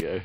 go.